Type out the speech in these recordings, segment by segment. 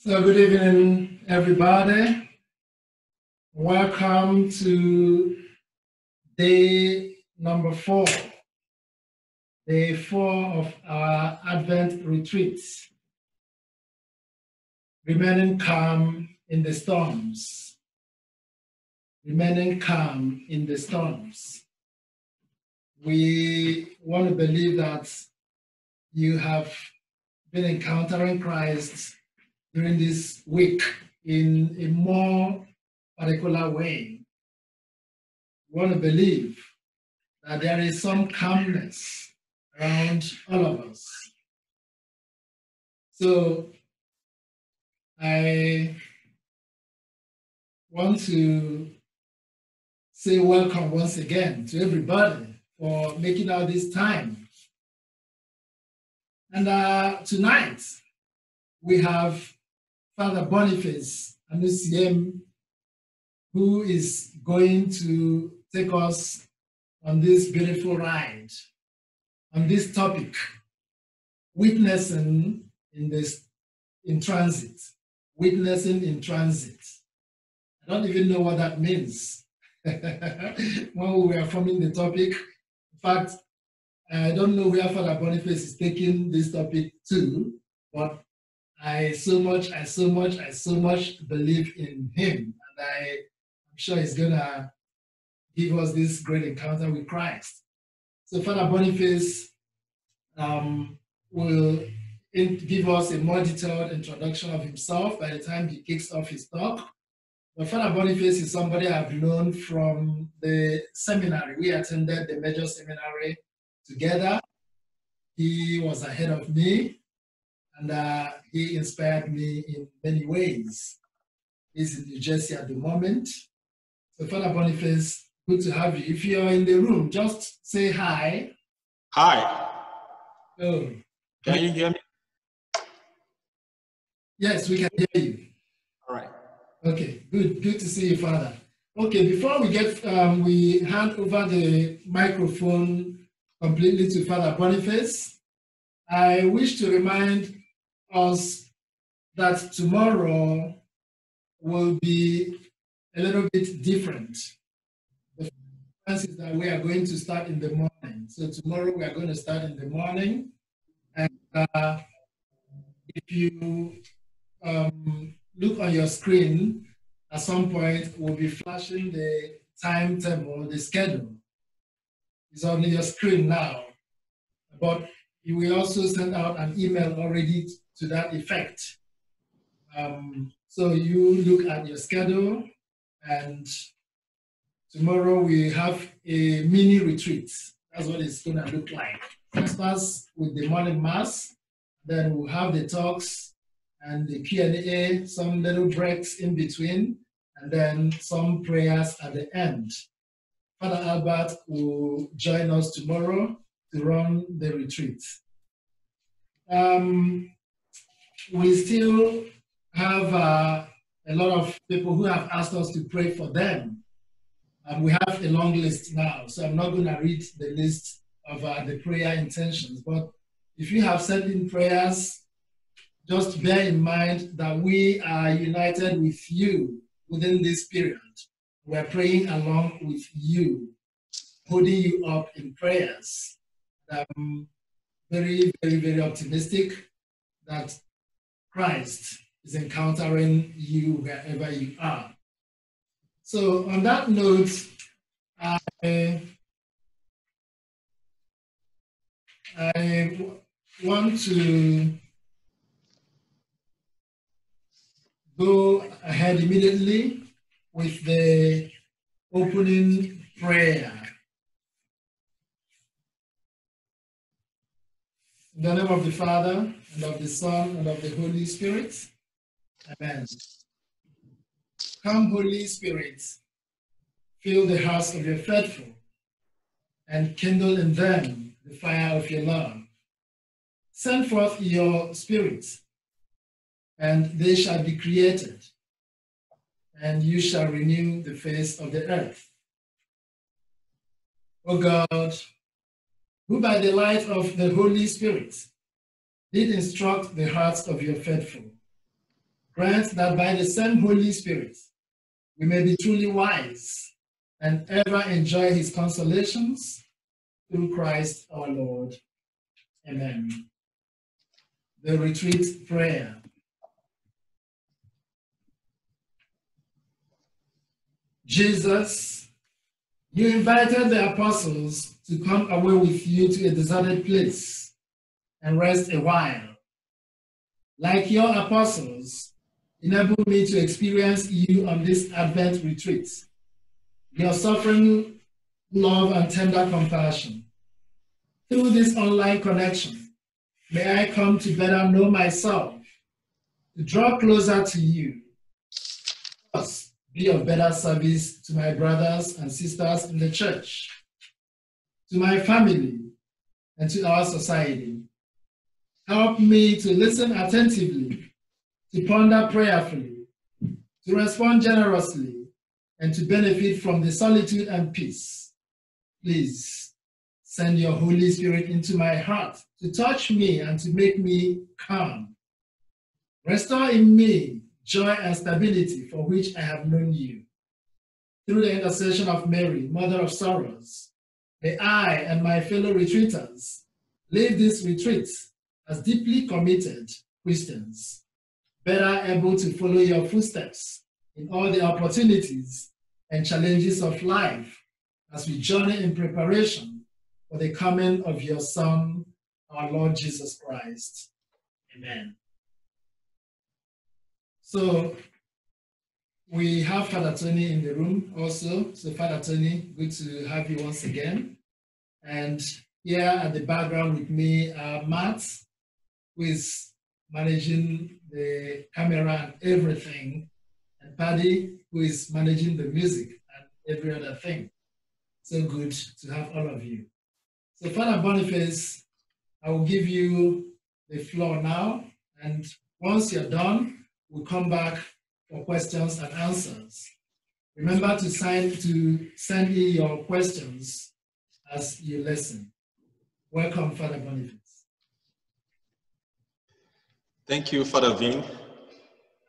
So, good evening, everybody. Welcome to day number four, day four of our Advent retreats. Remaining calm in the storms. Remaining calm in the storms. We want to believe that you have been encountering Christ during this week in a more particular way. We want to believe that there is some calmness around all of us. So I want to say welcome once again to everybody for making out this time. And uh, tonight we have Father Boniface Anusiem, who is going to take us on this beautiful ride on this topic, witnessing in this in transit, witnessing in transit. I don't even know what that means. when we were forming the topic, in fact, I don't know where Father Boniface is taking this topic to, but I so much, I so much, I so much believe in him. And I, I'm sure he's going to give us this great encounter with Christ. So Father Boniface um, will in, give us a more detailed introduction of himself by the time he kicks off his talk. But Father Boniface is somebody I've known from the seminary. We attended the major seminary together. He was ahead of me and uh, he inspired me in many ways. He's in New Jersey at the moment. So, Father Boniface, good to have you. If you're in the room, just say hi. Hi. Oh. Can you hear me? Yes, we can hear you. All right. Okay, good. Good to see you, Father. Okay, before we get, um, we hand over the microphone completely to Father Boniface. I wish to remind us that tomorrow will be a little bit different. The difference is that we are going to start in the morning. So tomorrow we are going to start in the morning. And uh, if you um, look on your screen, at some point we'll be flashing the timetable, the schedule. It's on your screen now. But will also send out an email already to that effect. Um, so you look at your schedule and tomorrow we have a mini retreat. That's what it's gonna look like. It starts with the morning mass, then we'll have the talks and the Q&A, some little breaks in between, and then some prayers at the end. Father Albert will join us tomorrow to run the retreat. Um, we still have uh, a lot of people who have asked us to pray for them. And we have a long list now, so I'm not going to read the list of uh, the prayer intentions. But if you have sent in prayers, just bear in mind that we are united with you within this period. We're praying along with you, holding you up in prayers. I'm very, very, very optimistic that Christ is encountering you wherever you are. So, on that note, I, I want to go ahead immediately with the opening prayer. In the name of the Father, and of the Son, and of the Holy Spirit. Amen. Come, Holy Spirit, fill the hearts of your faithful, and kindle in them the fire of your love. Send forth your Spirit, and they shall be created, and you shall renew the face of the earth. O God, who by the light of the Holy Spirit did instruct the hearts of your faithful, grant that by the same Holy Spirit we may be truly wise and ever enjoy his consolations through Christ our Lord. Amen. The retreat prayer. Jesus, you invited the apostles to come away with you to a deserted place and rest a while. Like your apostles, enable me to experience you on this Advent retreat, your suffering love and tender compassion. Through this online connection, may I come to better know myself, to draw closer to you, be of better service to my brothers and sisters in the church, to my family, and to our society. Help me to listen attentively, to ponder prayerfully, to respond generously, and to benefit from the solitude and peace. Please send your Holy Spirit into my heart to touch me and to make me calm. Restore in me joy and stability for which I have known you. Through the intercession of Mary, Mother of Sorrows, may I and my fellow retreaters leave this retreat as deeply committed Christians, better able to follow your footsteps in all the opportunities and challenges of life as we journey in preparation for the coming of your Son, our Lord Jesus Christ. Amen. So we have Father Tony in the room also. So Father Tony, good to have you once again. And here at the background with me, uh, Matt, who is managing the camera and everything, and Paddy, who is managing the music and every other thing. So good to have all of you. So Father Boniface, I will give you the floor now. And once you're done, we'll come back for questions and answers. Remember to sign to send in your questions as you listen. Welcome, Father Boniface. Thank you, Father Vin.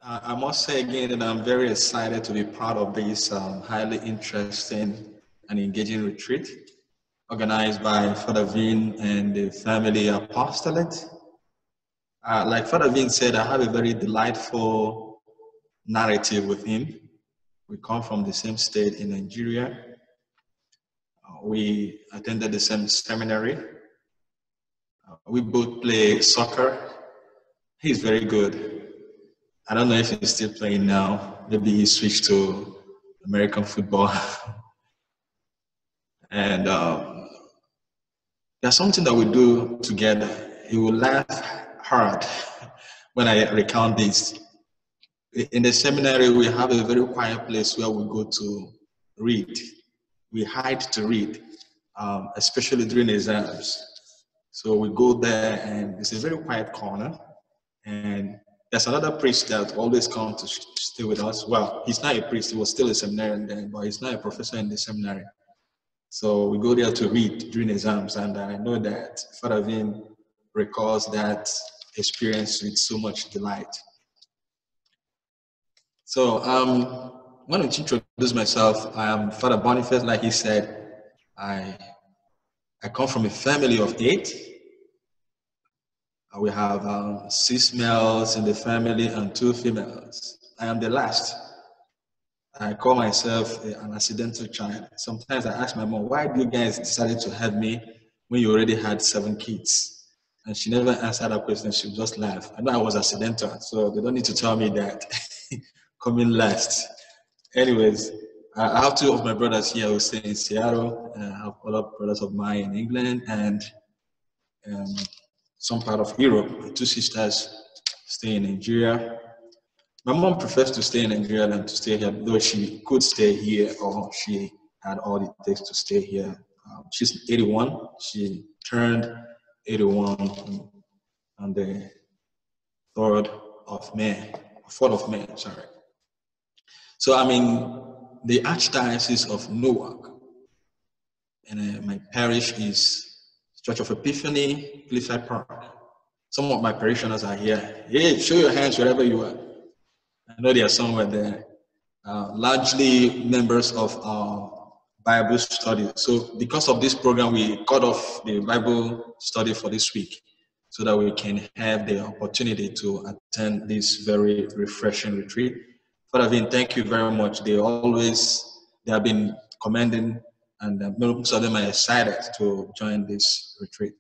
Uh, I must say again that I'm very excited to be part of this um, highly interesting and engaging retreat organized by Father Vin and the family apostolate. Uh, like Father Vin said, I have a very delightful narrative with him. We come from the same state in Nigeria. Uh, we attended the same seminary. Uh, we both play soccer He's very good. I don't know if he's still playing now. Maybe he switched to American football. and um, there's something that we do together. He will laugh hard when I recount this. In the seminary, we have a very quiet place where we go to read. We hide to read, um, especially during exams. So we go there, and it's a very quiet corner and there's another priest that always comes to stay with us. Well, he's not a priest, he was still a seminarian then, but he's not a professor in the seminary. So we go there to read during exams, and I know that Father Vin recalls that experience with so much delight. So um, I want to introduce myself. I am Father Boniface, like he said. I, I come from a family of eight. We have um, six males in the family and two females. I am the last. I call myself an accidental child. Sometimes I ask my mom, why do you guys decided to have me when you already had seven kids? And she never answered that question. She just laughed. I know I was accidental, so they don't need to tell me that. Coming last. Anyways, I have two of my brothers here who stay in Seattle. I have other brothers of mine in England and um, some part of Europe. My two sisters stay in Nigeria. My mom prefers to stay in Nigeria than to stay here, though she could stay here or she had all it takes to stay here. Um, she's 81. She turned 81 on the 3rd of May, 4th of May, sorry. So I'm in the Archdiocese of Newark, and uh, my parish is Church of Epiphany, Cliffside Park. Some of my parishioners are here. Hey, show your hands wherever you are. I know they are somewhere there. Uh, largely members of our Bible study. So, because of this program, we cut off the Bible study for this week so that we can have the opportunity to attend this very refreshing retreat. Father Vin, thank you very much. They always they have been commending, and most of them are excited to join this retreat.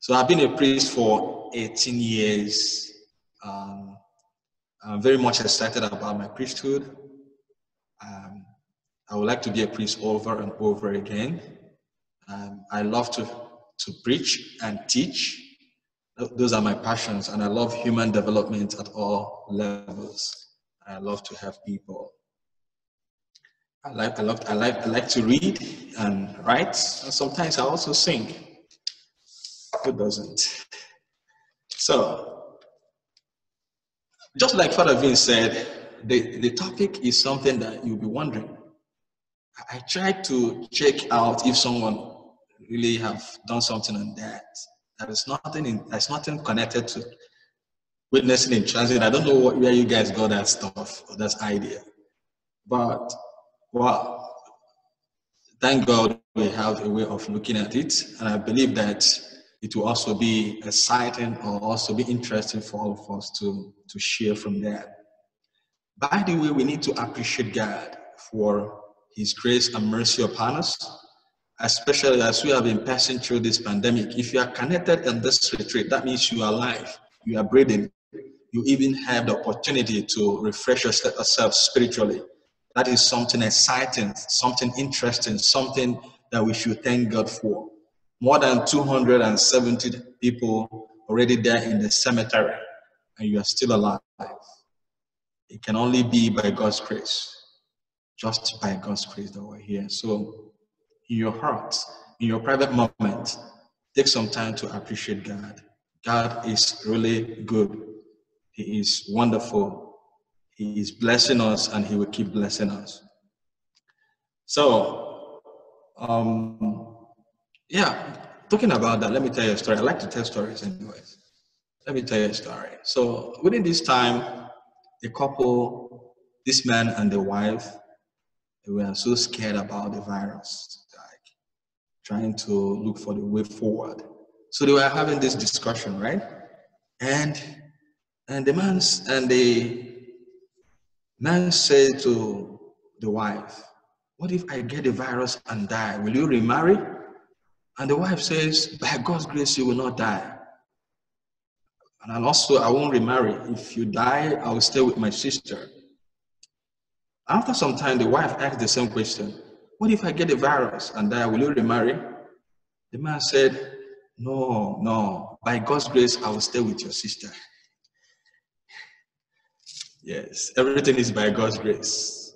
So I've been a priest for 18 years. Um, I'm very much excited about my priesthood. Um, I would like to be a priest over and over again. Um, I love to, to preach and teach. Those are my passions, and I love human development at all levels. I love to have people. I like, I, love, I, like, I like to read and write, and sometimes I also sing. Who doesn't? So, just like Father Vince said, the, the topic is something that you'll be wondering. I tried to check out if someone really have done something on that. There is nothing in, there's nothing connected to witnessing in transit. I don't know what, where you guys got that stuff or that idea. But well, thank God we have a way of looking at it. And I believe that it will also be exciting or also be interesting for all of us to, to share from that. By the way, we need to appreciate God for His grace and mercy upon us, especially as we have been passing through this pandemic. If you are connected in this retreat, that means you are alive, you are breathing, you even have the opportunity to refresh yourself spiritually. That is something exciting, something interesting, something that we should thank God for. More than 270 people already there in the cemetery, and you are still alive. It can only be by God's grace, just by God's grace that we're here. So, in your heart, in your private moment, take some time to appreciate God. God is really good. He is wonderful. He is blessing us and He will keep blessing us. So, um, yeah, talking about that, let me tell you a story. I like to tell stories, anyways. Let me tell you a story. So, within this time, the couple, this man and the wife, they were so scared about the virus, like trying to look for the way forward. So they were having this discussion, right? And and the man and the man said to the wife, What if I get the virus and die? Will you remarry? And the wife says, By God's grace, you will not die. And also, I won't remarry. If you die, I will stay with my sister. After some time, the wife asked the same question What if I get the virus and die? Will you remarry? The man said, No, no. By God's grace, I will stay with your sister. Yes, everything is by God's grace.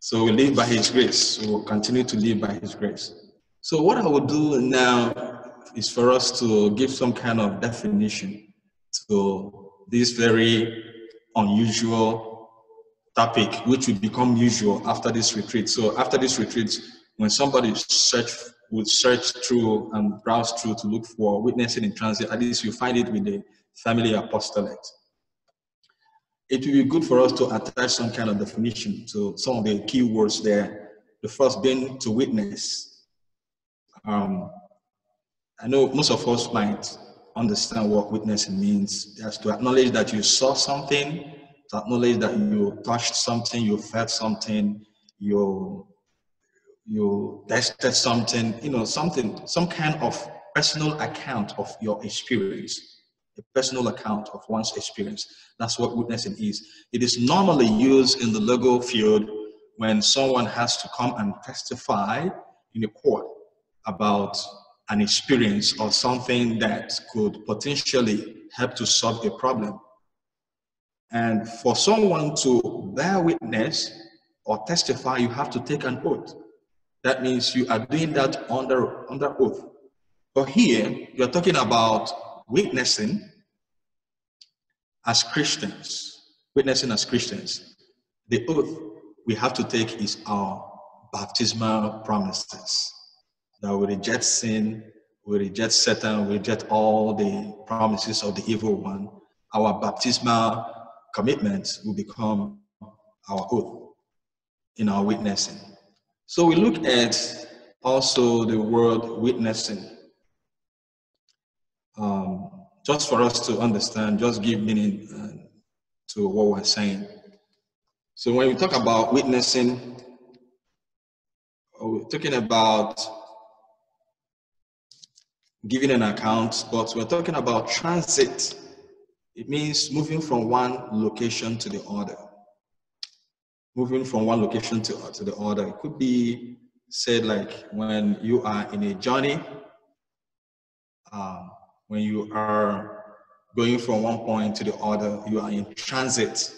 So we live by His grace. We will continue to live by His grace. So, what I will do now is for us to give some kind of definition to this very unusual topic, which will become usual after this retreat. So after this retreat, when somebody search would search through and browse through to look for witnessing in transit, at least you find it with the family apostolate. It will be good for us to attach some kind of definition to some of the key words there. The first being to witness. Um, I know most of us might understand what witnessing means. Just to acknowledge that you saw something, to acknowledge that you touched something, you felt something, you you tested something, you know, something, some kind of personal account of your experience, a personal account of one's experience. That's what witnessing is. It is normally used in the legal field when someone has to come and testify in a court about an experience or something that could potentially help to solve a problem. And for someone to bear witness or testify, you have to take an oath. That means you are doing that under, under oath. But here, you're talking about witnessing as Christians, witnessing as Christians. The oath we have to take is our baptismal promises that we reject sin, we reject Satan, we reject all the promises of the evil one. Our baptismal commitment will become our oath in our witnessing. So we look at also the word witnessing. Um, just for us to understand, just give meaning uh, to what we're saying. So when we talk about witnessing, we're talking about giving an account, but we're talking about transit. It means moving from one location to the other. Moving from one location to, to the other. It could be said like when you are in a journey, um, when you are going from one point to the other, you are in transit.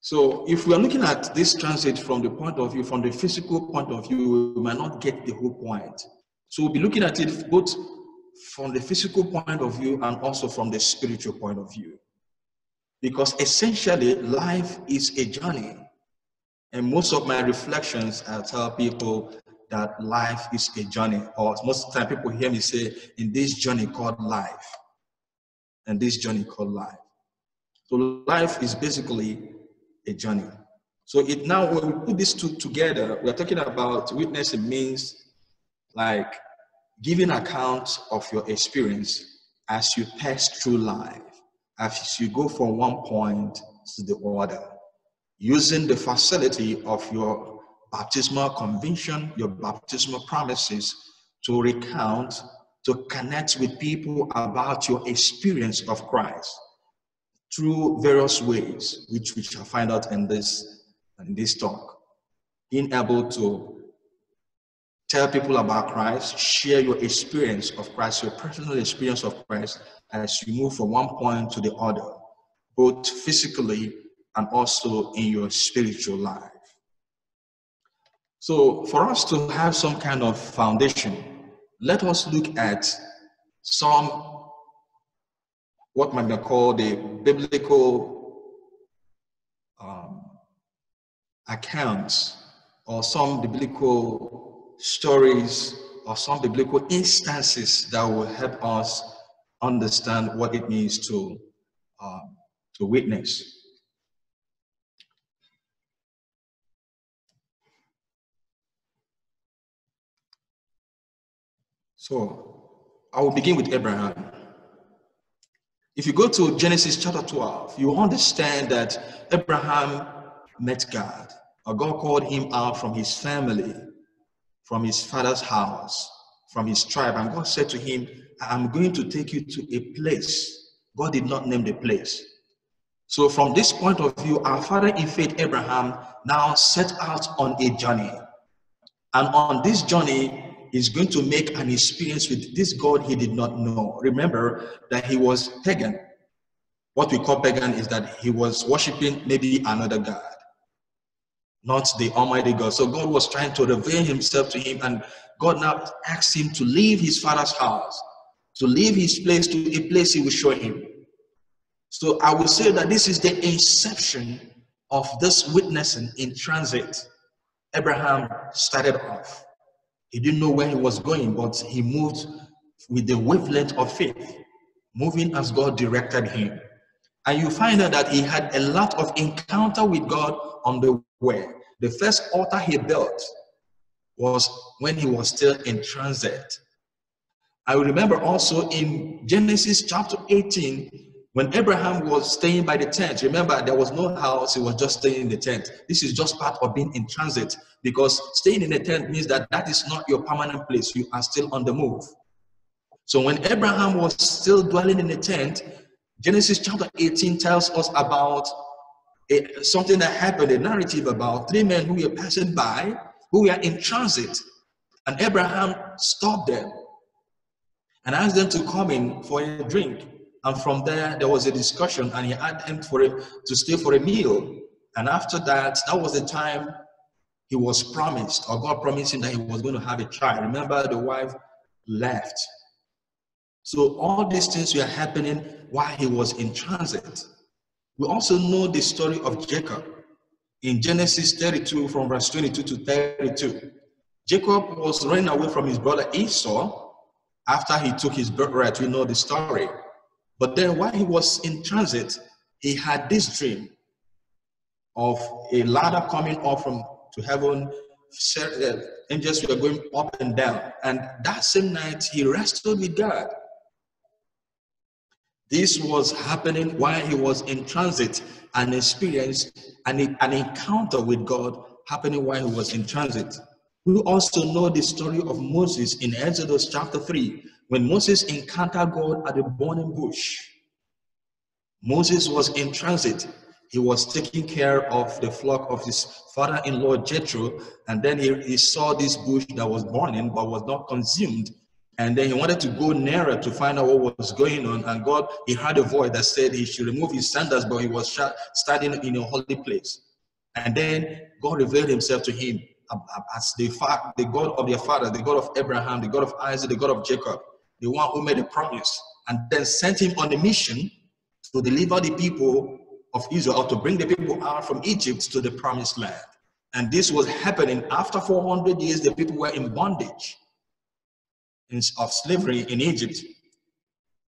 So if we are looking at this transit from the point of view, from the physical point of view, we might not get the whole point. So we'll be looking at it both from the physical point of view and also from the spiritual point of view. Because essentially, life is a journey. And most of my reflections, I tell people that life is a journey. Or most of the time, people hear me say, in this journey called life. And this journey called life. So life is basically a journey. So it now, when we put these two together, we're talking about witnessing means like giving account of your experience as you pass through life, as you go from one point to the other, using the facility of your baptismal conviction, your baptismal promises to recount, to connect with people about your experience of Christ through various ways, which we shall find out in this, in this talk. Being able to tell people about Christ, share your experience of Christ, your personal experience of Christ as you move from one point to the other, both physically and also in your spiritual life. So, for us to have some kind of foundation, let us look at some what might be called the biblical um, accounts or some biblical stories or some biblical instances that will help us understand what it means to, um, to witness. So I will begin with Abraham. If you go to Genesis chapter 12, you understand that Abraham met God, or God called him out from his family, from his father's house, from his tribe. And God said to him, I'm going to take you to a place. God did not name the place. So, from this point of view, our father in faith, Abraham, now set out on a journey. And on this journey, he's going to make an experience with this God he did not know. Remember that he was pagan. What we call pagan is that he was worshiping maybe another God, not the Almighty God. So God was trying to reveal himself to him, and God now asked him to leave his father's house, to leave his place to a place he will show him. So I will say that this is the inception of this witnessing in transit. Abraham started off. He didn't know where he was going, but he moved with the wavelength of faith, moving as God directed him. And you find out that he had a lot of encounter with God on the way. The first altar he built was when he was still in transit. I remember also in Genesis chapter 18, when Abraham was staying by the tent, remember there was no house, he was just staying in the tent. This is just part of being in transit because staying in the tent means that that is not your permanent place. You are still on the move. So when Abraham was still dwelling in the tent, Genesis chapter 18 tells us about something that happened, a narrative about three men who were passing by, who were in transit. And Abraham stopped them and asked them to come in for a drink. And from there, there was a discussion, and he asked him for a, to stay for a meal. And after that, that was the time he was promised, or God promised him that he was going to have a child. Remember, the wife left. So all these things were happening while he was in transit. We also know the story of Jacob in Genesis 32 from verse 22 to 32. Jacob was running away from his brother Esau after he took his birthright. We know the story. But then while he was in transit, he had this dream of a ladder coming up from to heaven. Uh, angels were going up and down. And that same night, he wrestled with God. This was happening while he was in transit, an experience, an, an encounter with God happening while he was in transit. We also know the story of Moses in Exodus chapter 3, when Moses encountered God at the burning bush. Moses was in transit. He was taking care of the flock of his father in law Jethro, and then he, he saw this bush that was burning but was not consumed. And then he wanted to go nearer to find out what was going on. And God, he heard a voice that said he should remove his sandals, but he was standing in a holy place. And then God revealed himself to him um, um, as the, the God of their father, the God of Abraham, the God of Isaac, the God of Jacob, the one who made a promise, and then sent him on a mission to deliver the people of Israel, to bring the people out from Egypt to the promised land. And this was happening after 400 years, the people were in bondage of slavery in Egypt.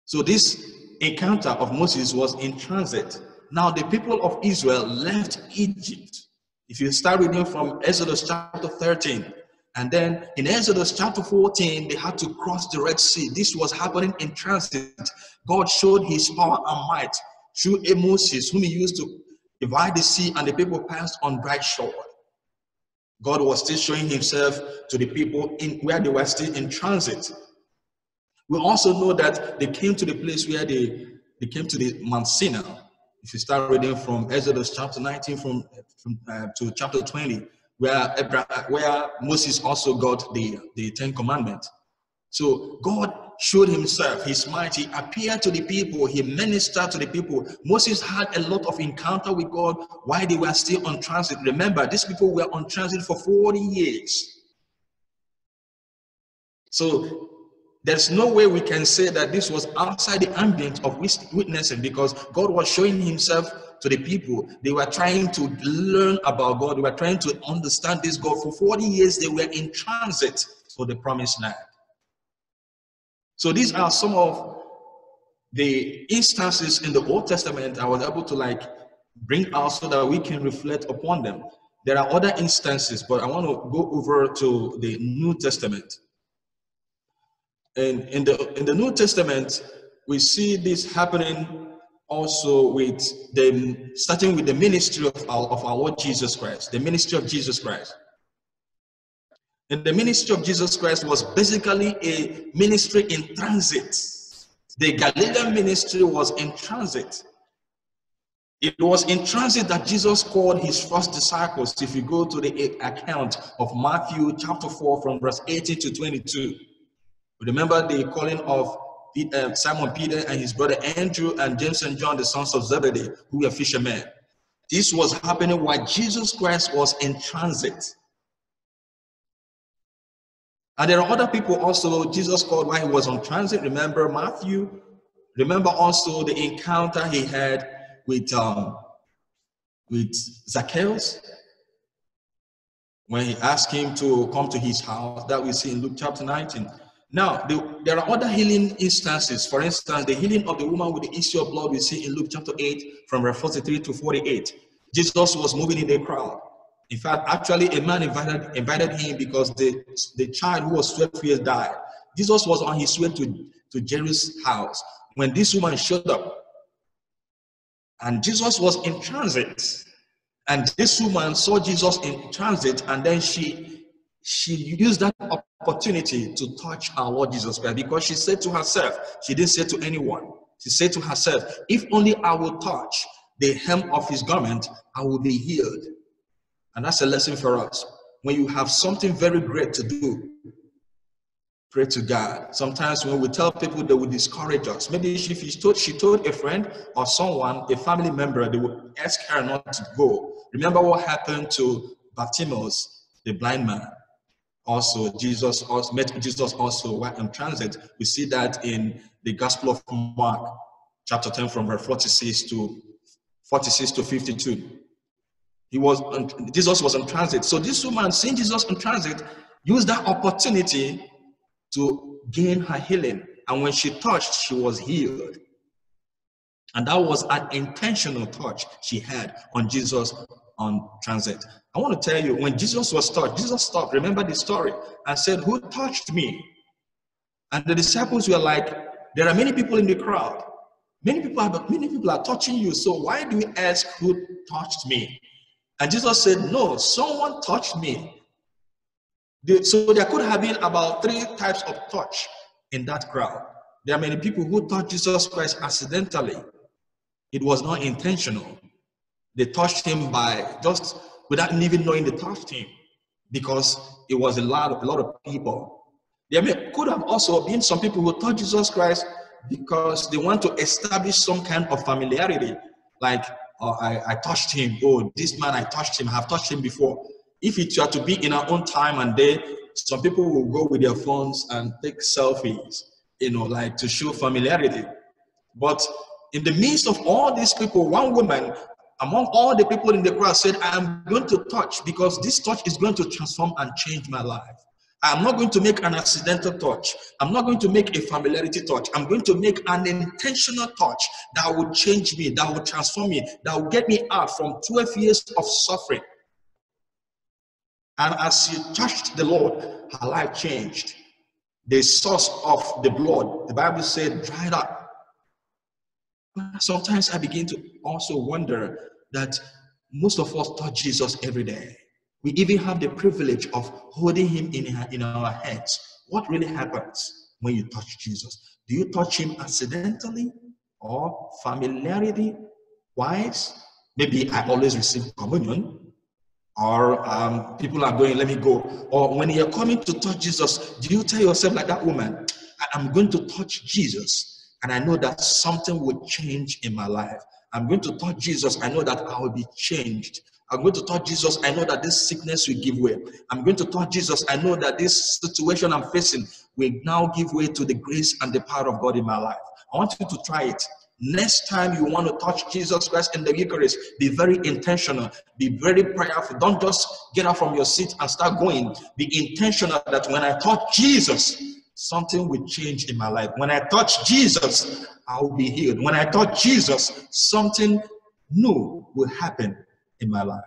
So this encounter of Moses was in transit. Now the people of Israel left Egypt. If you start reading from Exodus chapter 13, and then in Exodus chapter 14, they had to cross the Red Sea. This was happening in transit. God showed his power and might through a Moses, whom he used to divide the sea, and the people passed on dry shore. God was still showing himself to the people in where they were still in transit. We also know that they came to the place where they, they came to the Mount Sinai. If you start reading from Exodus chapter 19 from, from uh, to chapter 20, where, Abraham, where Moses also got the, the Ten Commandments. So God showed himself, his might. He appeared to the people. He ministered to the people. Moses had a lot of encounter with God while they were still on transit. Remember, these people were on transit for 40 years. So there's no way we can say that this was outside the ambient of witnessing because God was showing himself to the people. They were trying to learn about God. They were trying to understand this God. For 40 years, they were in transit for the promised land. So these are some of the instances in the Old Testament I was able to like bring out so that we can reflect upon them. There are other instances, but I want to go over to the New Testament. And in the in the New Testament, we see this happening also with the starting with the ministry of our, of our Lord Jesus Christ, the ministry of Jesus Christ. And the ministry of Jesus Christ was basically a ministry in transit. The Galilean ministry was in transit. It was in transit that Jesus called his first disciples. If you go to the account of Matthew chapter 4 from verse 18 to 22, remember the calling of uh, Simon Peter and his brother Andrew and James and John, the sons of Zebedee, who were fishermen. This was happening while Jesus Christ was in transit. And there are other people also Jesus called while he was on transit. Remember Matthew? Remember also the encounter he had with um, with Zacchaeus when he asked him to come to his house. That we see in Luke chapter 19. Now, the, there are other healing instances. For instance, the healing of the woman with the issue of blood we see in Luke chapter 8 from verse 43 to 48. Jesus was moving in the crowd. In fact, actually, a man invited, invited him because the, the child who was 12 years died. Jesus was on his way to, to Jairus' house when this woman showed up. And Jesus was in transit. And this woman saw Jesus in transit, and then she she used that opportunity to touch our Lord Jesus Christ because she said to herself, she didn't say to anyone, she said to herself, if only I will touch the hem of his garment, I will be healed. And that's a lesson for us. When you have something very great to do, pray to God. Sometimes when we tell people they will discourage us, maybe if she told, she told a friend or someone, a family member, they would ask her not to go. Remember what happened to Bartimaeus, the blind man. Also, Jesus also met Jesus also while in transit. We see that in the Gospel of Mark, chapter 10, from verse 46 to 46 to 52. He was Jesus was in transit. So this woman, seeing Jesus in transit, used that opportunity to gain her healing. And when she touched, she was healed. And that was an intentional touch she had on Jesus on transit. I want to tell you, when Jesus was touched, Jesus stopped, remember the story, and said, Who touched me? And the disciples were like, There are many people in the crowd. Many people are many people are touching you. So why do you ask who touched me? And Jesus said, No, someone touched me. So there could have been about three types of touch in that crowd. There are many people who touched Jesus Christ accidentally. It was not intentional. They touched him by just without even knowing they touched him because it was a lot of, a lot of people. There may, could have also been some people who touched Jesus Christ because they want to establish some kind of familiarity. Like, oh, I, I touched him. Oh, this man, I touched him. I have touched him before. If it were to be in our own time and day, some people will go with their phones and take selfies, you know, like to show familiarity. But in the midst of all these people, one woman among all the people in the crowd said, I am going to touch because this touch is going to transform and change my life. I'm not going to make an accidental touch. I'm not going to make a familiarity touch. I'm going to make an intentional touch that will change me, that will transform me, that will get me out from 12 years of suffering. And as she touched the Lord, her life changed. The source of the blood, the Bible said, dried up. Sometimes I begin to also wonder that most of us touch Jesus every day. We even have the privilege of holding him in, in our hands. What really happens when you touch Jesus? Do you touch him accidentally or familiarity wise? Maybe I always receive communion, or um, people are going, let me go. Or when you're coming to touch Jesus, do you tell yourself, like that woman, I'm going to touch Jesus, and I know that something will change in my life. I'm going to touch Jesus, I know that I will be changed. I'm going to touch Jesus. I know that this sickness will give way. I'm going to touch Jesus. I know that this situation I'm facing will now give way to the grace and the power of God in my life. I want you to try it. Next time you want to touch Jesus Christ in the Eucharist, be very intentional, be very prayerful. Don't just get up from your seat and start going. Be intentional that when I touch Jesus, something will change in my life. When I touch Jesus, I will be healed. When I touch Jesus, something new will happen in my life.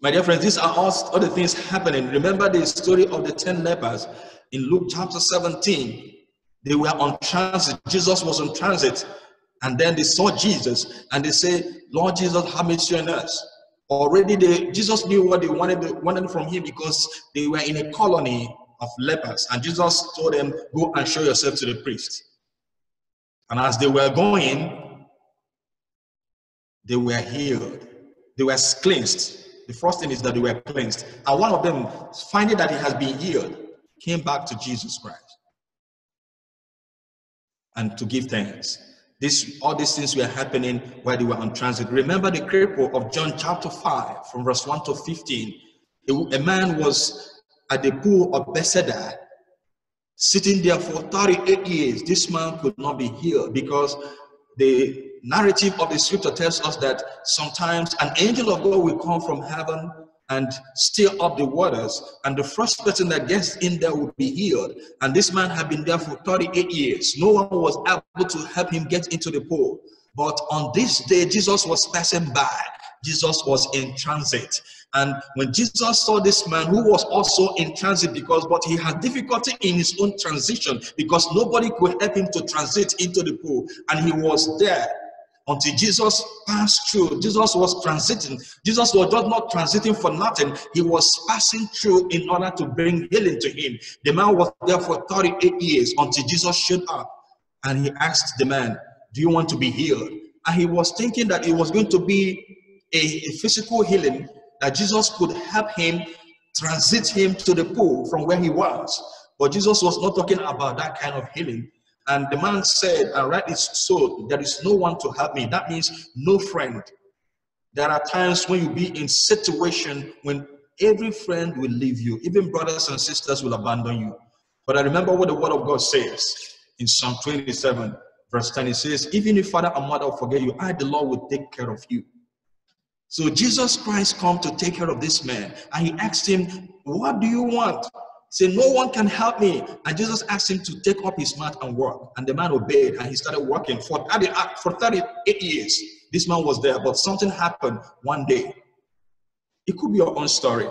My dear friends, these are all the things happening. Remember the story of the 10 lepers in Luke chapter 17. They were on transit. Jesus was on transit. And then they saw Jesus and they say, Lord Jesus, have mercy on us. Already they, Jesus knew what they wanted, wanted from him because they were in a colony of lepers. And Jesus told them, Go and show yourself to the priest. And as they were going, they were healed. They were cleansed. The first thing is that they were cleansed. And one of them, finding that he has been healed, came back to Jesus Christ and to give thanks. This, all these things were happening while they were on transit. Remember the cripple of John chapter 5, from verse 1 to 15. A, man was at the pool of Bethesda, sitting there for 38 years. This man could not be healed because the narrative of the scripture tells us that sometimes an angel of God will come from heaven and stir up the waters, and the first person that gets in there will be healed. And this man had been there for 38 years. No one was able to help him get into the pool. But on this day, Jesus was passing by. Jesus was in transit. And when Jesus saw this man who was also in transit because but he had difficulty in his own transition because nobody could help him to transit into the pool and he was there until Jesus passed through. Jesus was transiting. Jesus was not transiting for nothing. He was passing through in order to bring healing to him. The man was there for 38 years until Jesus showed up and he asked the man, Do you want to be healed? And he was thinking that it was going to be a, a physical healing that Jesus could help him transit him to the pool from where he was. But Jesus was not talking about that kind of healing. And the man said, "I and rightly so, there is no one to help me. That means no friend. There are times when you be in situation when every friend will leave you. Even brothers and sisters will abandon you. But I remember what the word of God says in Psalm 27, verse 10. It says, Even if father and mother forget you, I, the Lord, will take care of you. So Jesus Christ come to take care of this man. And he asked him, What do you want? Say, no one can help me. And Jesus asked him to take up his mat and work. And the man obeyed and he started working for 30, for 38 years. This man was there, but something happened one day. It could be your own story.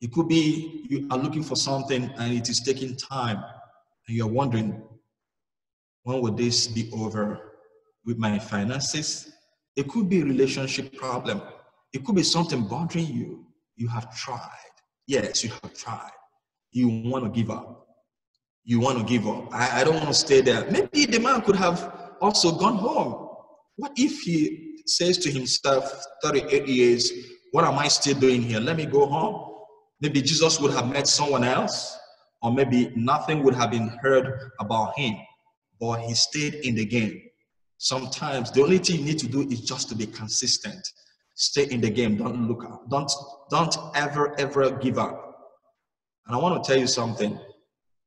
It could be you are looking for something and it is taking time and you're wondering, when will this be over with my finances? It could be a relationship problem. It could be something bothering you. You have tried. Yes, you have tried. You want to give up. You want to give up. I, I don't want to stay there. Maybe the man could have also gone home. What if he says to himself, 38 years, what am I still doing here? Let me go home. Maybe Jesus would have met someone else, or maybe nothing would have been heard about him, but he stayed in the game. Sometimes the only thing you need to do is just to be consistent. Stay in the game. Don't look up. Don't don't ever ever give up. And I want to tell you something.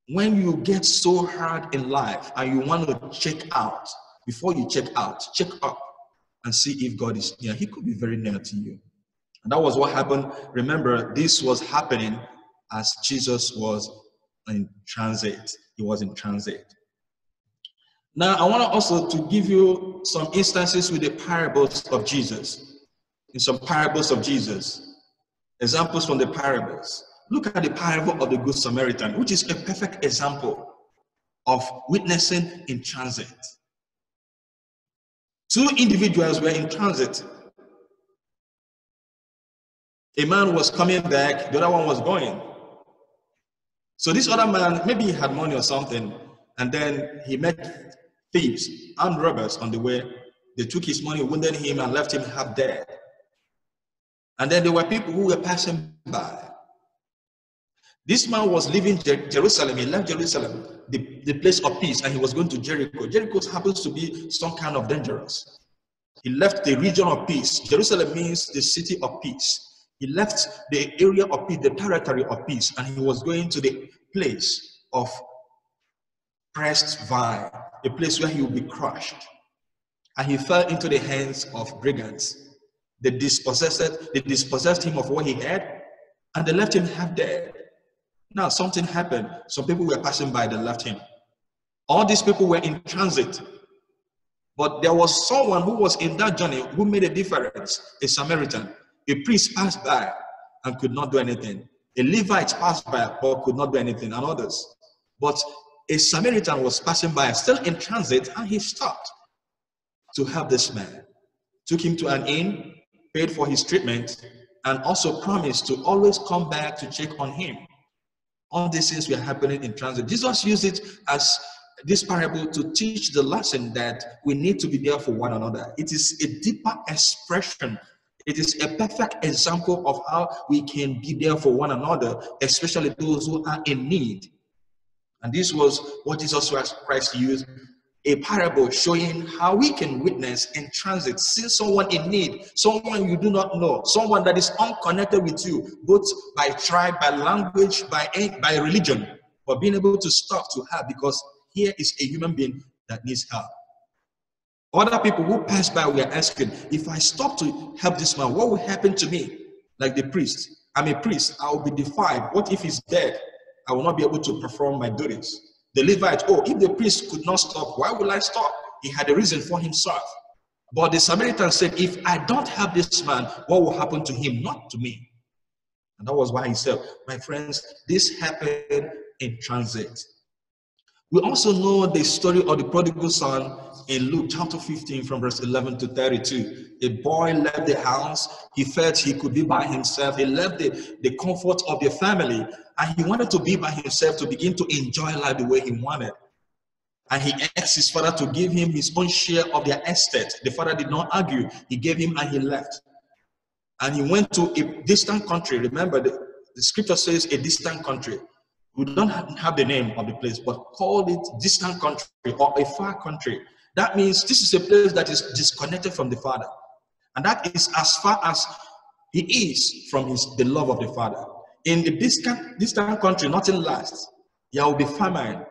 When you get so hard in life and you want to check out, before you check out, check up and see if God is near. He could be very near to you. And that was what happened. Remember, this was happening as Jesus was in transit. He was in transit. Now, I want to also to give you some instances with the parables of Jesus. In some parables of Jesus, examples from the parables. Look at the parable of the Good Samaritan, which is a perfect example of witnessing in transit. Two individuals were in transit a man was coming back, the other one was going. So this other man, maybe he had money or something, and then he met thieves and robbers on the way. They took his money, wounded him, and left him half dead. And then there were people who were passing by. This man was leaving Jer- Jerusalem. He left Jerusalem, the, the place of peace, and he was going to Jericho. Jericho happens to be some kind of dangerous. He left the region of peace. Jerusalem means the city of peace. He left the area of peace, the territory of peace, and he was going to the place of pressed vine, a place where he would be crushed. And he fell into the hands of brigands. They dispossessed, they dispossessed him of what he had, and they left him half dead. Now, something happened. Some people were passing by, they left him. All these people were in transit. But there was someone who was in that journey who made a difference, a Samaritan. A priest passed by and could not do anything. A Levite passed by but could not do anything, and others. But a Samaritan was passing by, still in transit, and he stopped to help this man. Took him to an inn, paid for his treatment, and also promised to always come back to check on him. All these things were happening in transit. Jesus used it as this parable to teach the lesson that we need to be there for one another. It is a deeper expression it is a perfect example of how we can be there for one another, especially those who are in need. And this was what Jesus Christ used a parable showing how we can witness in transit, see someone in need, someone you do not know, someone that is unconnected with you, both by tribe, by language, by, by religion, but being able to stop to help because here is a human being that needs help. Other people who pass by were asking, if I stop to help this man, what will happen to me? Like the priest. I'm a priest, I will be defied. What if he's dead? I will not be able to perform my duties. The Levite, oh, if the priest could not stop, why will I stop? He had a reason for himself. But the Samaritan said, if I don't help this man, what will happen to him? Not to me. And that was why he said, my friends, this happened in transit. We also know the story of the prodigal son in Luke chapter 15 from verse 11 to 32. A boy left the house. He felt he could be by himself. He left the, the comfort of the family and he wanted to be by himself to begin to enjoy life the way he wanted. And he asked his father to give him his own share of their estate. The father did not argue. He gave him and he left. And he went to a distant country. Remember, the, the scripture says a distant country we don't have the name of the place, but call it distant country or a far country. That means this is a place that is disconnected from the Father. And that is as far as he is from his, the love of the Father. In the distant, distant country, nothing lasts. There will be famine.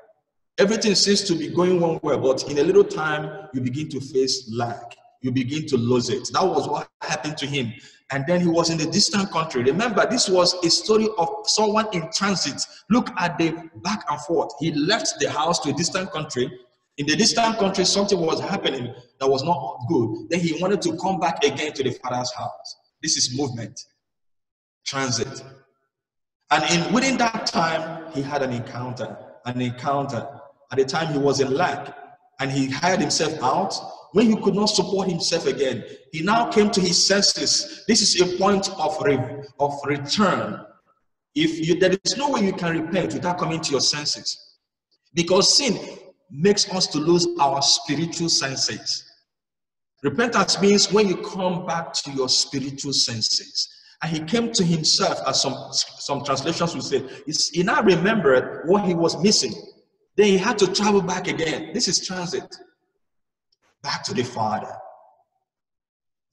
Everything seems to be going one way, but in a little time, you begin to face lack. You begin to lose it. That was what happened to him. And then he was in a distant country. Remember, this was a story of someone in transit. Look at the back and forth. He left the house to a distant country. In the distant country, something was happening that was not good. Then he wanted to come back again to the father's house. This is movement, transit. And in within that time, he had an encounter. An encounter. At the time, he was in lack, and he hired himself out when he could not support himself again, he now came to his senses. This is a point of, re- of return. If you, there is no way you can repent without coming to your senses, because sin makes us to lose our spiritual senses. Repentance means when you come back to your spiritual senses. And he came to himself, as some, some translations will say, he now remembered what he was missing. Then he had to travel back again. This is transit back to the Father.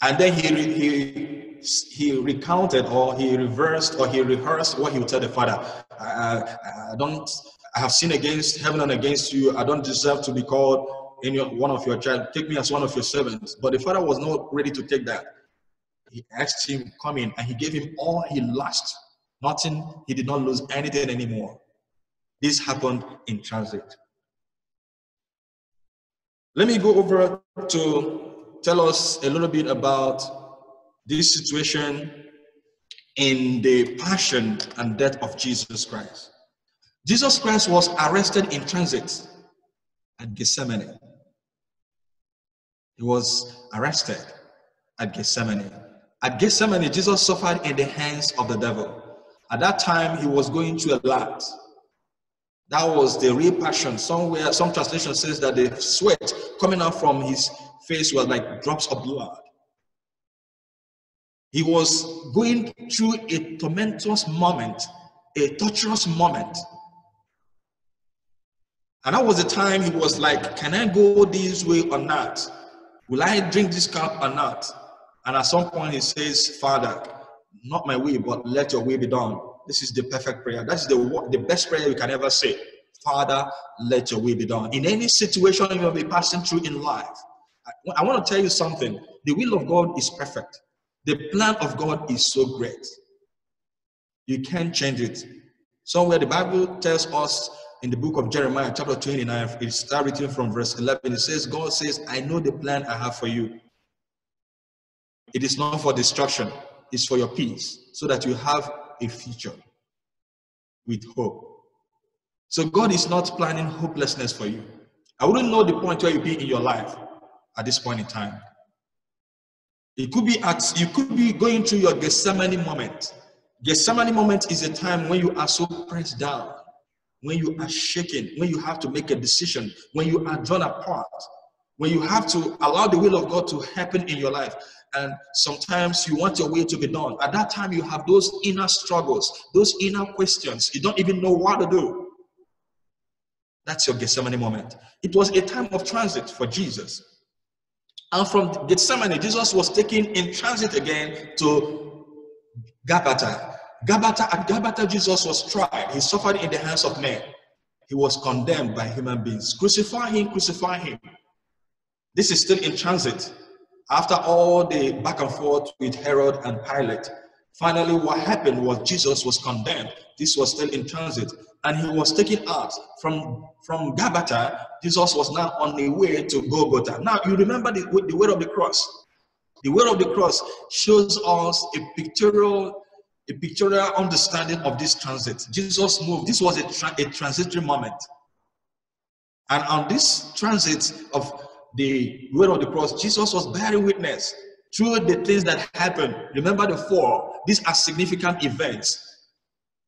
And then he, he, he recounted or he reversed or he rehearsed what he would tell the Father. I, I, don't, I have sinned against heaven and against you. I don't deserve to be called any one of your child. Take me as one of your servants. But the Father was not ready to take that. He asked him, come in, and he gave him all he lost. Nothing, he did not lose anything anymore. This happened in transit. Let me go over to tell us a little bit about this situation in the passion and death of Jesus Christ. Jesus Christ was arrested in transit at Gethsemane. He was arrested at Gethsemane. At Gethsemane, Jesus suffered in the hands of the devil. At that time, he was going through a lot. That was the real passion. Somewhere, some translation says that the sweat coming out from his face was like drops of blood. He was going through a tormentous moment, a torturous moment. And that was the time he was like, Can I go this way or not? Will I drink this cup or not? And at some point he says, Father, not my way, but let your way be done. This is the perfect prayer. That's the, the best prayer you can ever say. Father, let your will be done. In any situation you will be passing through in life, I, I want to tell you something. The will of God is perfect. The plan of God is so great. You can't change it. Somewhere the Bible tells us in the book of Jeremiah, chapter 29, it starts written from verse 11. It says, God says, I know the plan I have for you. It is not for destruction, it's for your peace, so that you have a future with hope. So God is not planning hopelessness for you. I wouldn't know the point where you be in your life at this point in time. It could be at you could be going through your Gethsemane moment. Gethsemane moment is a time when you are so pressed down, when you are shaken, when you have to make a decision, when you are drawn apart, when you have to allow the will of God to happen in your life and sometimes you want your will to be done. At that time, you have those inner struggles, those inner questions. You don't even know what to do. That's your Gethsemane moment. It was a time of transit for Jesus. And from Gethsemane, Jesus was taken in transit again to Gabbatha. Gabbatha, at Gabbatha, Jesus was tried. He suffered in the hands of men. He was condemned by human beings. Crucify him, crucify him. This is still in transit. After all the back and forth with Herod and Pilate, finally what happened was Jesus was condemned. This was still in transit. And he was taken out from, from Gabbatha. Jesus was now on the way to Golgotha. Now you remember the, the word of the cross. The word of the cross shows us a pictorial, a pictorial understanding of this transit. Jesus moved. This was a, tra- a transitory moment. And on this transit of the word of the cross, Jesus was bearing witness through the things that happened. Remember the four. These are significant events.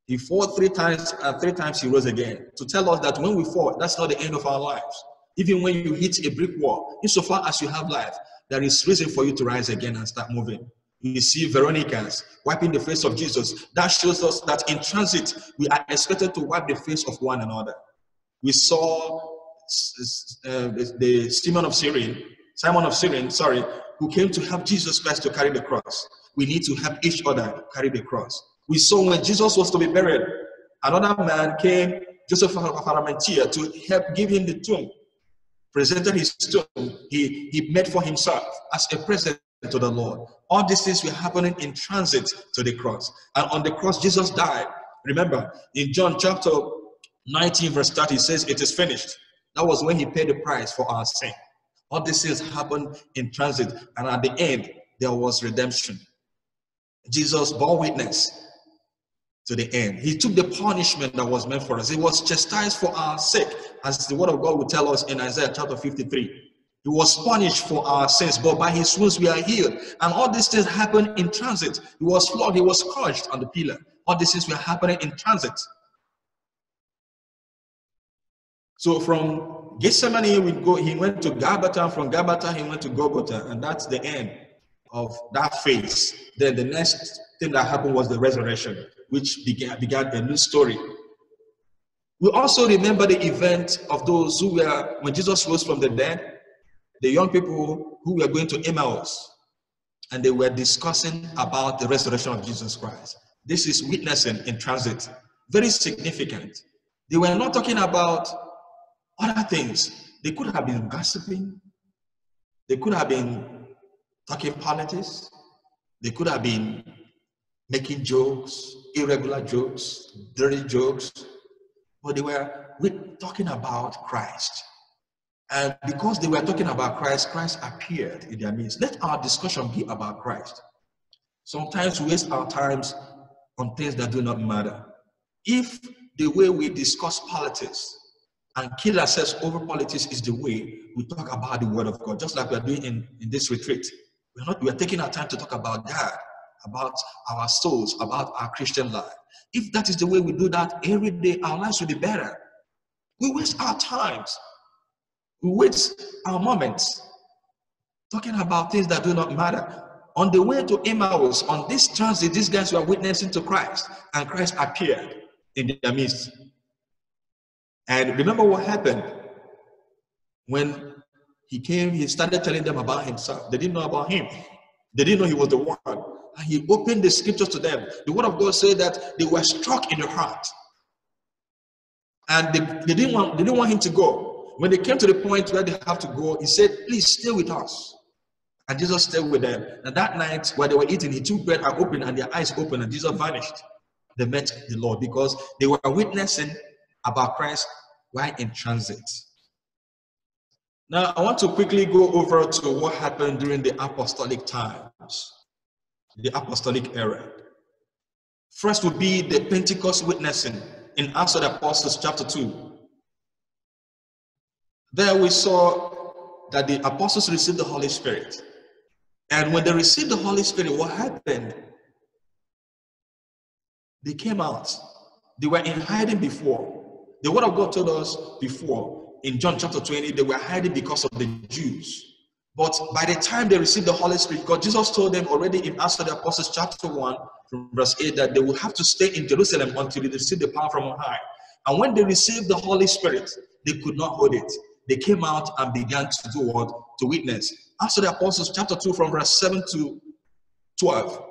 He fought three times, and three times he rose again to tell us that when we fall, that's not the end of our lives. Even when you hit a brick wall, insofar as you have life, there is reason for you to rise again and start moving. You see Veronica's wiping the face of Jesus. That shows us that in transit, we are expected to wipe the face of one another. We saw uh, the Simon of Cyrene, Simon of Cyrene, sorry, who came to help Jesus Christ to carry the cross. We need to help each other carry the cross. We saw when Jesus was to be buried, another man came, Joseph of Arimathea, to help give him the tomb. presented his tomb, he, he made for himself as a present to the Lord. All these things were happening in transit to the cross. And on the cross, Jesus died. Remember, in John chapter 19, verse 30, says, It is finished. That was when he paid the price for our sin. All these things happened in transit. And at the end, there was redemption. Jesus bore witness to the end. He took the punishment that was meant for us. He was chastised for our sake, as the word of God will tell us in Isaiah chapter 53. He was punished for our sins, but by his wounds we are healed. And all these things happened in transit. He was flogged, he was scourged on the pillar. All these things were happening in transit. So from Gethsemane, we go, he went to Gabbatha. From Gabbatha, he went to Golgotha, and that's the end of that phase. Then the next thing that happened was the resurrection, which began, began a new story. We also remember the event of those who were, when Jesus rose from the dead, the young people who were going to Emmaus, and they were discussing about the resurrection of Jesus Christ. This is witnessing in transit. Very significant. They were not talking about other things. They could have been gossiping. They could have been talking politics. They could have been making jokes, irregular jokes, dirty jokes. But they were talking about Christ. And because they were talking about Christ, Christ appeared in their midst. Let our discussion be about Christ. Sometimes we waste our times on things that do not matter. If the way we discuss politics and kill ourselves over politics is the way we talk about the word of God, just like we're doing in, in this retreat. We're not we're taking our time to talk about God, about our souls, about our Christian life. If that is the way we do that every day, our lives will be better. We waste our times we waste our moments talking about things that do not matter. On the way to Emmaus, on this transit, these guys were witnessing to Christ, and Christ appeared in their midst. And remember what happened when he came, he started telling them about himself. They didn't know about him, they didn't know he was the one. And he opened the scriptures to them. The word of God said that they were struck in the heart. And they, they, didn't want, they didn't want him to go. When they came to the point where they have to go, he said, Please stay with us. And Jesus stayed with them. And that night, while they were eating, he took bread and opened, and their eyes opened, and Jesus vanished. They met the Lord because they were witnessing about Christ while in transit. Now, I want to quickly go over to what happened during the apostolic times, the apostolic era. First would be the Pentecost witnessing in Acts of the Apostles, chapter 2. There we saw that the apostles received the Holy Spirit. And when they received the Holy Spirit, what happened? They came out. They were in hiding before. The word of God told us before in John chapter 20, they were hiding because of the Jews. But by the time they received the Holy Spirit, God, Jesus told them already in Acts of the Apostles, chapter 1, from verse 8, that they will have to stay in Jerusalem until they receive the power from on high. And when they received the Holy Spirit, they could not hold it they came out and began to do what? To witness. After the Apostles, chapter 2, from verse 7 to 12,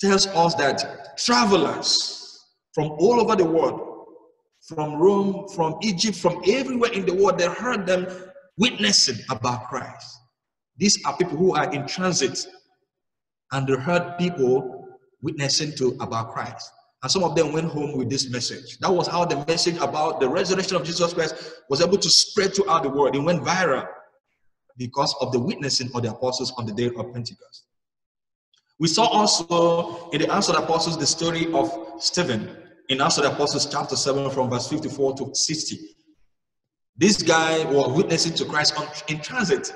tells us that travelers from all over the world, from Rome, from Egypt, from everywhere in the world, they heard them witnessing about Christ. These are people who are in transit and they heard people witnessing to about Christ. And some of them went home with this message. That was how the message about the resurrection of Jesus Christ was able to spread throughout the world. It went viral because of the witnessing of the apostles on the day of Pentecost. We saw also in the Acts of the Apostles the story of Stephen in Acts of the Apostles chapter 7 from verse 54 to 60. This guy was witnessing to Christ in transit.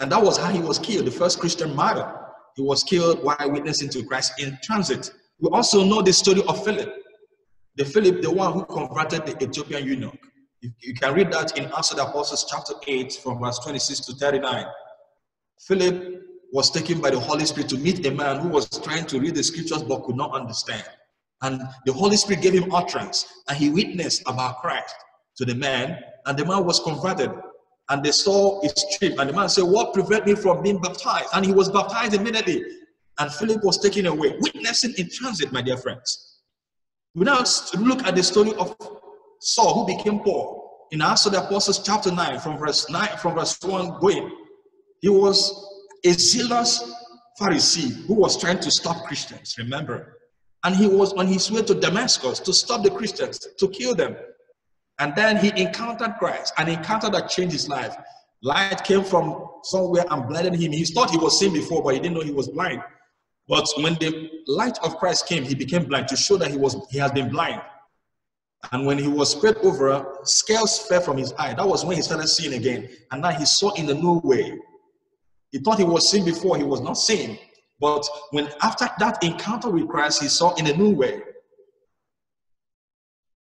And that was how he was killed, the first Christian martyr. He was killed while witnessing to Christ in transit. We also know the story of Philip. The Philip, the one who converted the Ethiopian eunuch. You, you can read that in Acts of the Apostles, chapter 8, from verse 26 to 39. Philip was taken by the Holy Spirit to meet a man who was trying to read the scriptures but could not understand. And the Holy Spirit gave him utterance, and he witnessed about Christ to the man, and the man was converted. And they saw his trip, and the man said, What prevent me from being baptized? And he was baptized immediately and Philip was taken away. Witnessing in transit, my dear friends. We now look at the story of Saul, who became Paul. in Acts of the Apostles, chapter 9, from verse 9, from verse 1 going, he was a zealous Pharisee who was trying to stop Christians, remember? And he was on his way to Damascus to stop the Christians, to kill them. And then he encountered Christ, an encounter that changed his life. Light came from somewhere and blinded him. He thought he was seeing before, but he didn't know he was blind. But when the light of Christ came, he became blind to show that he was he has been blind. And when he was spread over, scales fell from his eye. That was when he started seeing again. And now he saw in a new way. He thought he was seeing before, he was not seeing. But when after that encounter with Christ, he saw in a new way.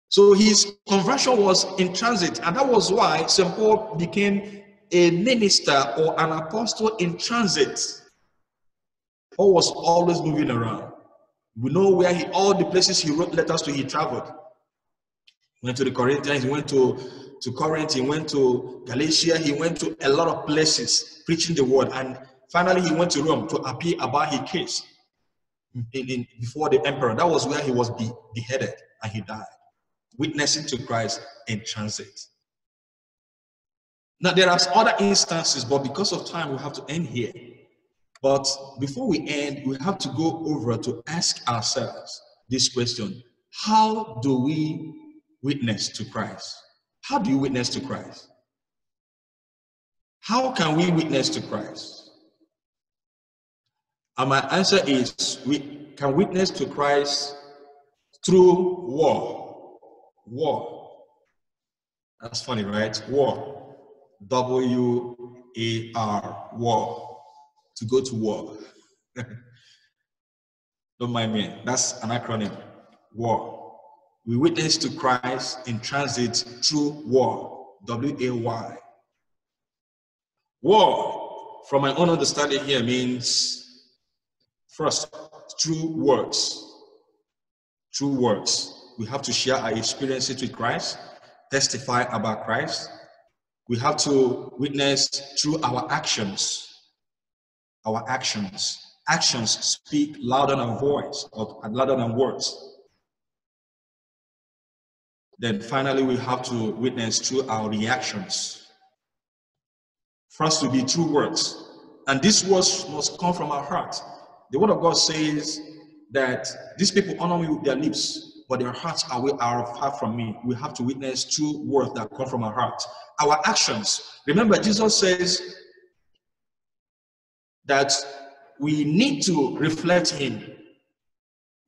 So his conversion was in transit, and that was why St. Paul became a minister or an apostle in transit. Paul was always moving around. We know where he all the places he wrote letters to, he traveled. Went to the Corinthians, he went to, to Corinth, he went to Galatia, he went to a lot of places preaching the word. And finally, he went to Rome to appear about his case in, in, before the emperor. That was where he was be, beheaded and he died, witnessing to Christ in transit. Now, there are other instances, but because of time, we have to end here. But before we end, we have to go over to ask ourselves this question How do we witness to Christ? How do you witness to Christ? How can we witness to Christ? And my answer is we can witness to Christ through war. War. That's funny, right? War. W A R. War. To go to war. Don't mind me. That's an acronym. War. We witness to Christ in transit through war. W A Y. War, from my own understanding here, means first, through words. Through words. We have to share our experiences with Christ, testify about Christ. We have to witness through our actions. Our actions. Actions speak louder than voice or louder than words. Then finally, we have to witness through our reactions. First, to be true words. And these words must come from our heart. The word of God says that these people honor me with their lips, but their hearts are, are far from me. We have to witness two words that come from our heart. Our actions. Remember, Jesus says that we need to reflect Him.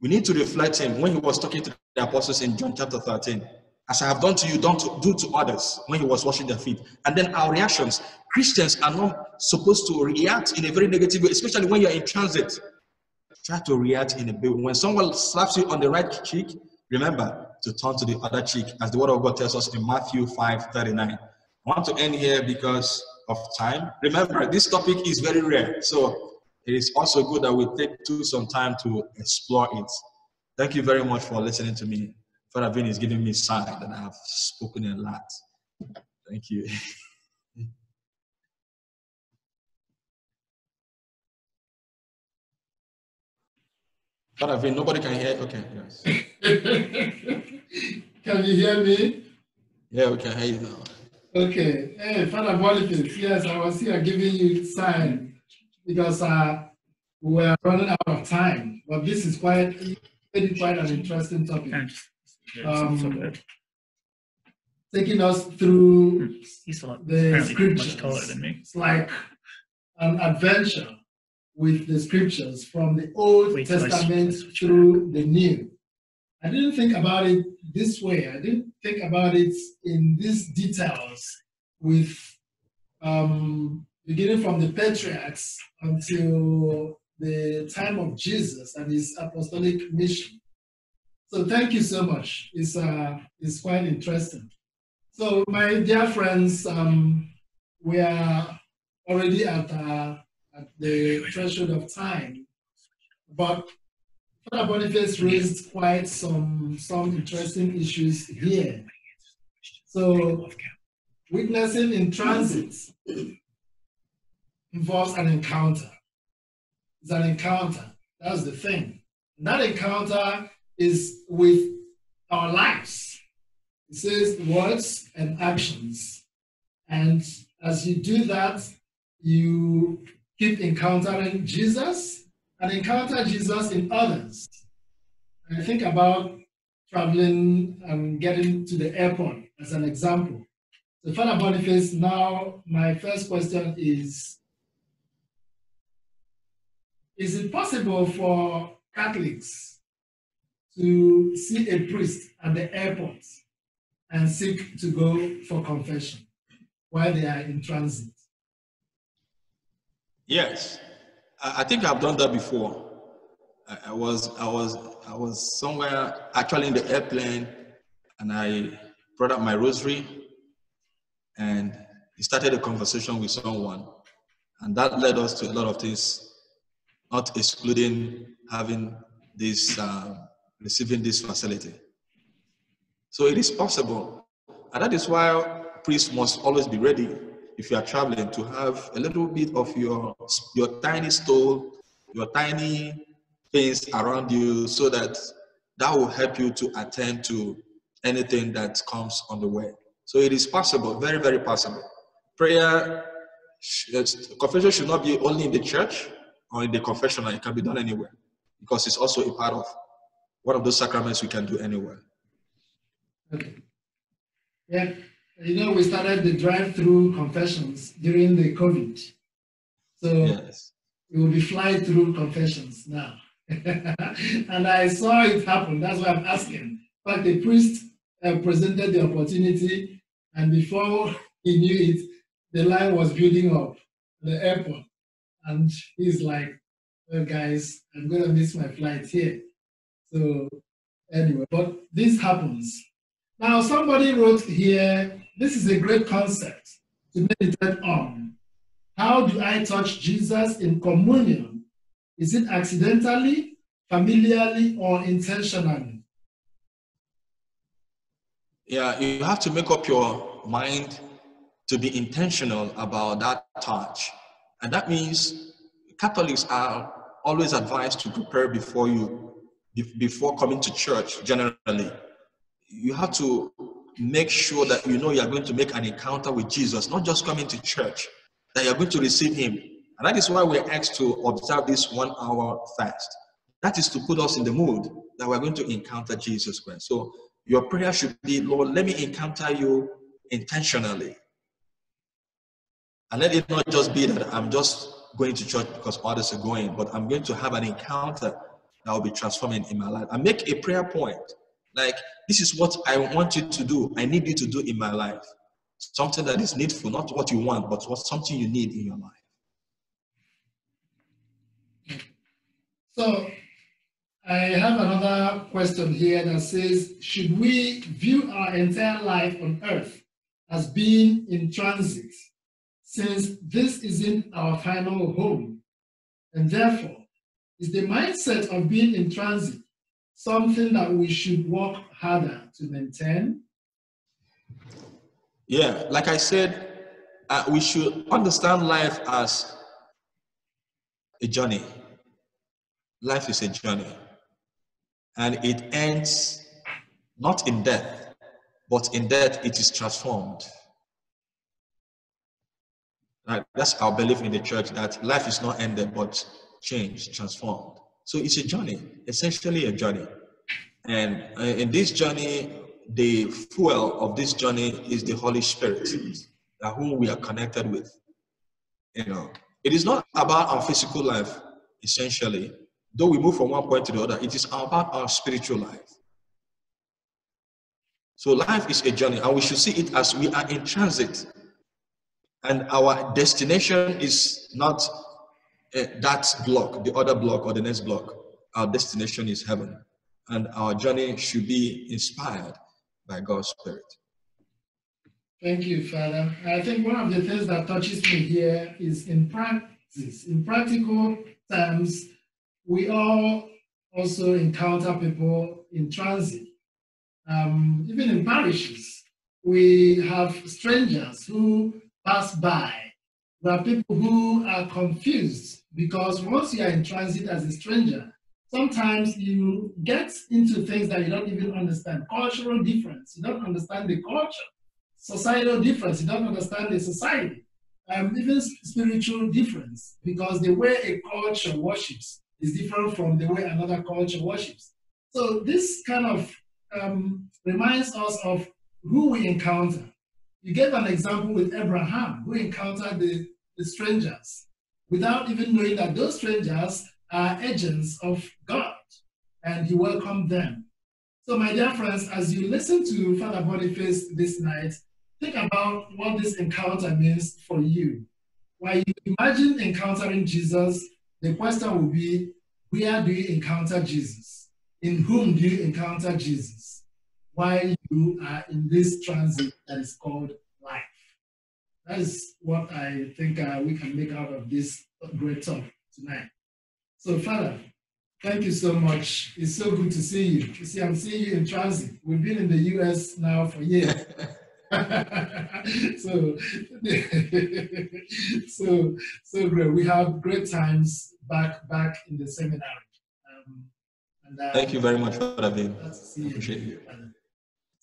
We need to reflect Him when He was talking to the apostles in John chapter 13. As I have done to you, don't do to others when he was washing their feet. And then our reactions. Christians are not supposed to react in a very negative way, especially when you're in transit. Try to react in a bit. When someone slaps you on the right cheek, remember to turn to the other cheek, as the word of God tells us in Matthew 5 39. I want to end here because of time. Remember, this topic is very rare. So it is also good that we take to some time to explore it. Thank you very much for listening to me. Father Vin is giving me sign that I have spoken a lot. Thank you. Father Vin, nobody can hear. Okay, yes. can you hear me? Yeah, we can hear you now. Okay. Hey, Father Boniface, yes, I was here giving you sign because uh, we were running out of time. But this is quite, quite an interesting topic um, taking us through hmm. the scriptures. It's like an adventure with the scriptures from the Old Wait, Testament through the New. I didn't think about it this way. I didn't think about it in these details with um, beginning from the patriarchs until the time of Jesus and his apostolic mission. So thank you so much. It's, uh, it's quite interesting. So my dear friends, um, we are already at, uh, at the threshold of time, but Father Boniface raised quite some, some interesting issues here. So witnessing in transit involves an encounter. It's an encounter. That's the thing. And that encounter is with our lives. It says words and actions. And as you do that, you keep encountering Jesus and encounter Jesus in others. And think about traveling and getting to the airport as an example. So Father Boniface, now my first question is, is it possible for Catholics to see a priest at the airport and seek to go for confession while they are in transit? Yes, I think I've done that before. I was I was I was somewhere actually in the airplane, and I brought up my rosary, and started a conversation with someone, and that led us to a lot of things, not excluding having this uh, receiving this facility. So it is possible, and that is why priests must always be ready if you are traveling to have a little bit of your your tiny stole, your tiny things around you, so that that will help you to attend to anything that comes on the way. So it is possible, very very possible. Prayer, uh, confession should not be only in the church or in the confessional. It can be done anywhere because it's also a part of one of those sacraments we can do anywhere. Okay. Yeah. You know, we started the drive-through confessions during the COVID. So yes. we will be flying through confessions now. and I saw it happen. That's why I'm asking. But the priest uh, presented the opportunity, and before he knew it, the line was building up the airport. And he's like, well, guys, I'm going to miss my flight here. So, anyway, but this happens. Now, somebody wrote here this is a great concept to meditate on. How do I touch Jesus in communion? Is it accidentally, familiarly, or intentionally? Yeah, you have to make up your mind to be intentional about that touch. And that means Catholics are always advised to prepare before you, before coming to church generally. You have to make sure that you know you are going to make an encounter with Jesus, not just coming to church, that you're going to receive Him. And that is why we're asked to observe this one hour fast. That is to put us in the mood that we're going to encounter Jesus Christ. So your prayer should be, Lord, let me encounter you intentionally. And let it not just be that I'm just going to church because others are going, but I'm going to have an encounter that will be transforming in my life. And make a prayer point like, this is what I want you to do. I need you to do in my life. Something that is needful, not what you want, but what something you need in your life. So I have another question here that says, should we view our entire life on earth as being in transit, since this isn't our final home? And therefore, is the mindset of being in transit something that we should work harder to maintain? Yeah, like I said, uh, we should understand life as a journey. Life is a journey. And it ends not in death, but in death it is transformed. Right? That's our belief in the church that life is not ended, but changed, transformed. So it's a journey, essentially a journey. And uh, in this journey, the fuel of this journey is the Holy Spirit, whom we are connected with. You know, it is not about our physical life, essentially. Though we move from one point to the other, it is about our spiritual life. So life is a journey, and we should see it as we are in transit. And our destination is not uh, that block, the other block, or the next block. Our destination is heaven, and our journey should be inspired by God's Spirit. Thank you, Father. I think one of the things that touches me here is in practice, in practical terms, we all also encounter people in transit. Um, even in parishes, we have strangers who pass by. There are people who are confused because once you are in transit as a stranger, sometimes you get into things that you don't even understand. Cultural difference, you don't understand the culture. Societal difference, you don't understand the society. Um, even spiritual difference, because the way a culture worships is different from the way another culture worships. So this kind of um, reminds us of who we encounter. You gave an example with Abraham, who encountered the, the strangers without even knowing that those strangers are agents of God, and he welcomed them. So, my dear friends, as you listen to Father Boniface this night, think about what this encounter means for you. While you imagine encountering Jesus, the question will be where do you encounter Jesus? In whom do you encounter Jesus? While you are in this transit that is called life. That is what I think uh, we can make out of this great talk tonight. So, Father, thank you so much. It's so good to see you. You see, I'm seeing you in transit. We've been in the US now for years. so, so, so great. We have great times back back in the seminary. Um, and, uh, Thank you very much for that, babe. Appreciate you.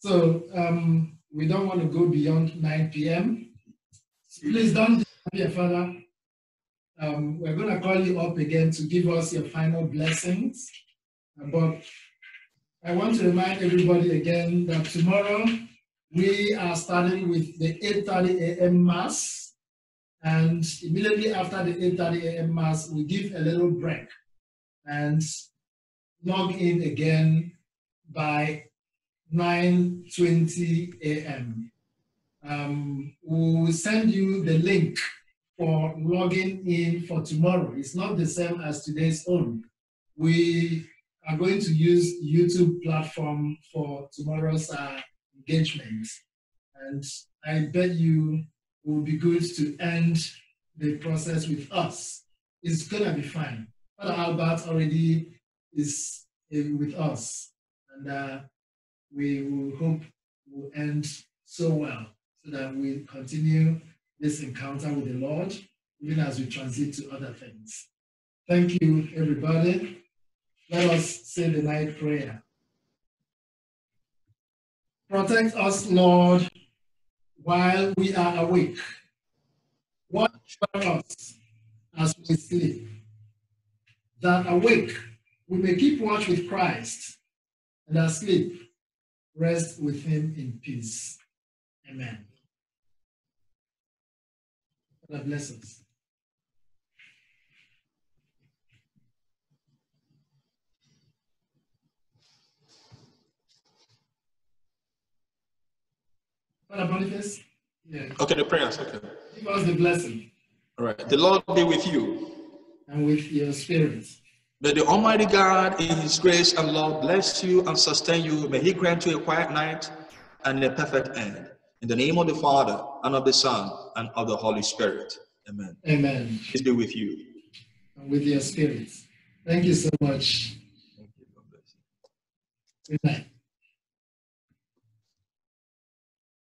So um, we don't want to go beyond 9 p.m. Please don't disappear, Father. Um, we're going to call you up again to give us your final blessings. But I want to remind everybody again that tomorrow we are starting with the 8.30 a.m. Mass. And immediately after the 8.30 a.m. Mass, we give a little break and log in again by 9.20 a.m. Um, we'll send you the link for logging in for tomorrow. It's not the same as today's own. We are going to use YouTube platform for tomorrow's uh, engagement. And I bet you will be good to end the process with us. It's gonna be fine. Father Albert already is with us. And uh, we will hope will end so well so that we continue this encounter with the Lord, even as we transit to other things. Thank you, everybody. Let us say the night prayer. Protect us, Lord, while we are awake. Watch over us as we sleep. That awake, we may keep watch with Christ, and asleep, rest with him in peace. Amen. God bless us. Father Boniface? Yeah. Okay, the prayers, okay. Give us the blessing. All right. The Lord be with you. And with your spirit. May the Almighty God, in His grace and love, bless you and sustain you. May He grant you a quiet night and a perfect end. In the name of the Father, and of the Son, and of the Holy Spirit. Amen. Amen. Peace be with you. And with your spirits. Thank you so much. Thank you. God bless you. Good night.